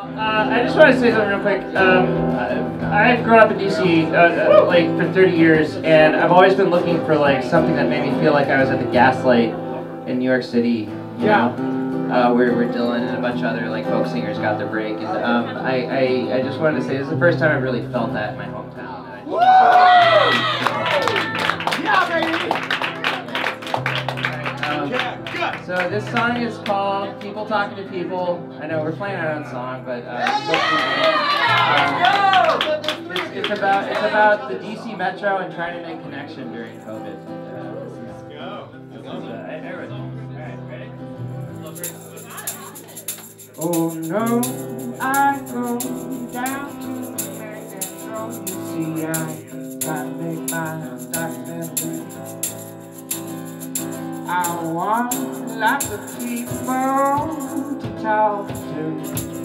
Uh, I just want to say something real quick. Um, I've grown up in DC uh, uh, like for 30 years, and I've always been looking for like something that made me feel like I was at the Gaslight in New York City. You Yeah. Know? Uh, where, where Dylan and a bunch of other like folk singers got their break, and um, I, I I just wanted to say this is the first time I've really felt that in my hometown. And I Um, So this song is called "People Talking to People." I know we're playing our own song, but uh, um, it's, it's about it's about the DC Metro and trying to make connection during COVID. Let's go. Oh no, I go I want lots of people to talk to.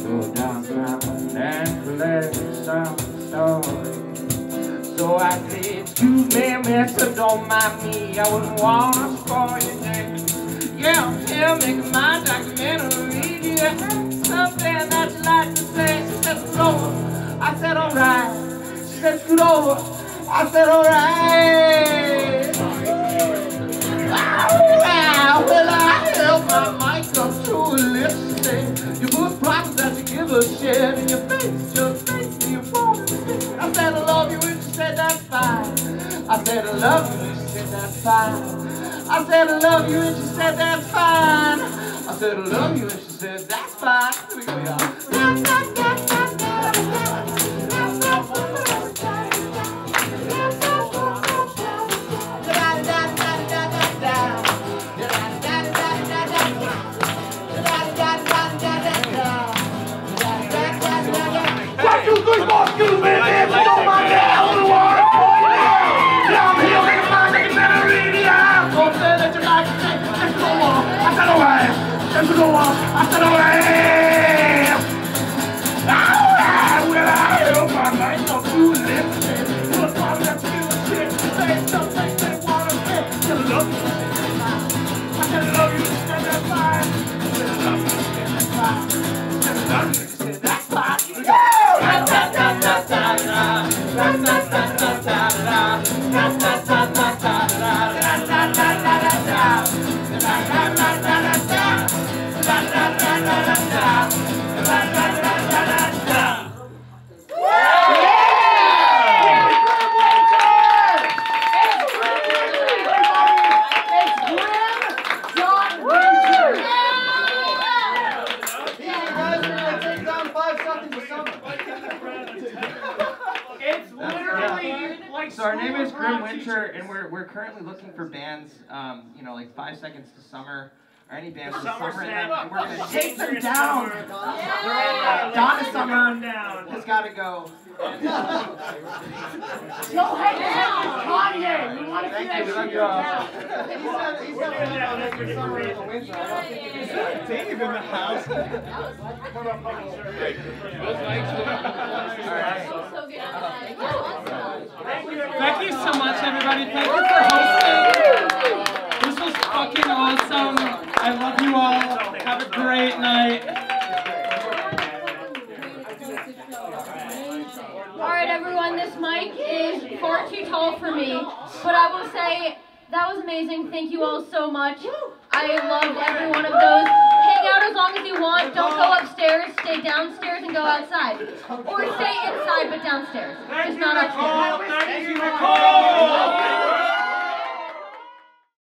Go downtown and collect some stories. So I said, excuse me, mister, don't mind me. I wouldn't want to spoil your day. Yeah, I'm here making my documentary. Have something that you like to say? She said, over. I said, alright. She said, over. I said, alright. Said, I love you, and she said, That's fine. I said, I love you, and she said, That's fine. I said, I love you, and she said, That's fine. I said, I love you, and she said, That's fine. Here we go, y'all. Let's go on. I said, all right. All right. Well, I held my mic up to the lips. Put a problem that you shit. Say something they want to say. Said, I love you. I said, I love you. She said, that's fine. I I love you. She said, that's fine. I said, I love you. She said, that's fine. It's literally like So our name is Grimm Winter, teachers. and we're, we're currently looking for bands, um, you know, like Five Seconds to Summer, or any bands with Summer summer in Sam. them, and we're gonna Take take them down. summer. Uh, Donna Summer down. has got to go. Yo, hey, Kanye, we want to see Thank you, we that love shit. you all. Dave in the house. Thank you so much, everybody. Thank you for hosting. This was fucking awesome. I love you all. Have a great night. Alright, everyone, this mic is far too tall for me, but I will say that was amazing. Thank you all so much. I loved every one of those. As long as you want. Don't go upstairs. Stay downstairs and go outside. Or stay inside but downstairs. Just not upstairs. Thank you, Nicole.